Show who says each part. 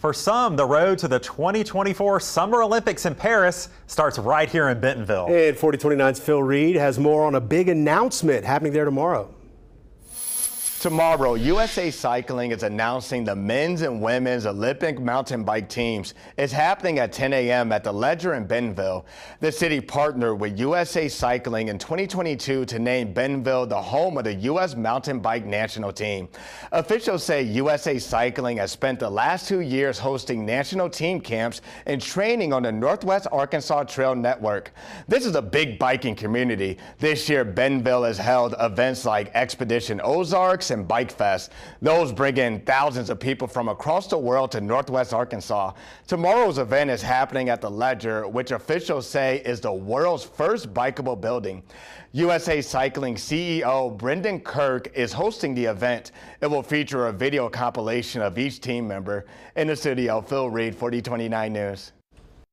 Speaker 1: For some, the road to the 2024 Summer Olympics in Paris starts right here in Bentonville.
Speaker 2: And 4029's Phil Reed has more on a big announcement happening there tomorrow.
Speaker 3: Tomorrow, USA Cycling is announcing the men's and women's Olympic mountain bike teams. It's happening at 10 a.m. at the Ledger in Bentonville. The city partnered with USA Cycling in 2022 to name Bentonville the home of the U.S. mountain bike national team. Officials say USA Cycling has spent the last two years hosting national team camps and training on the Northwest Arkansas Trail Network. This is a big biking community. This year, Bentonville has held events like Expedition Ozarks and Bike Fest. Those bring in thousands of people from across the world to Northwest Arkansas. Tomorrow's event is happening at the Ledger, which officials say is the world's first bikeable building. USA Cycling CEO Brendan Quirk is hosting the event. It will feature a video compilation of each team member. In the studio, Phil Reed, 4029 News.